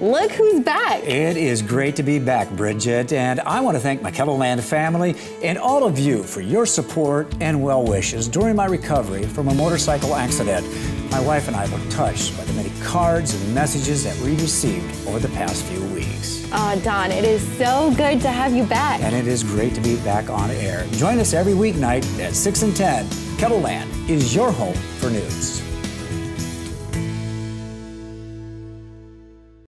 Look who's back. It is great to be back, Bridget, and I want to thank my Kettleland family and all of you for your support and well wishes during my recovery from a motorcycle accident. My wife and I were touched by the many cards and messages that we received over the past few weeks. Oh, Don, it is so good to have you back. And it is great to be back on air. Join us every weeknight at 6 and 10. Kettleland is your home for news.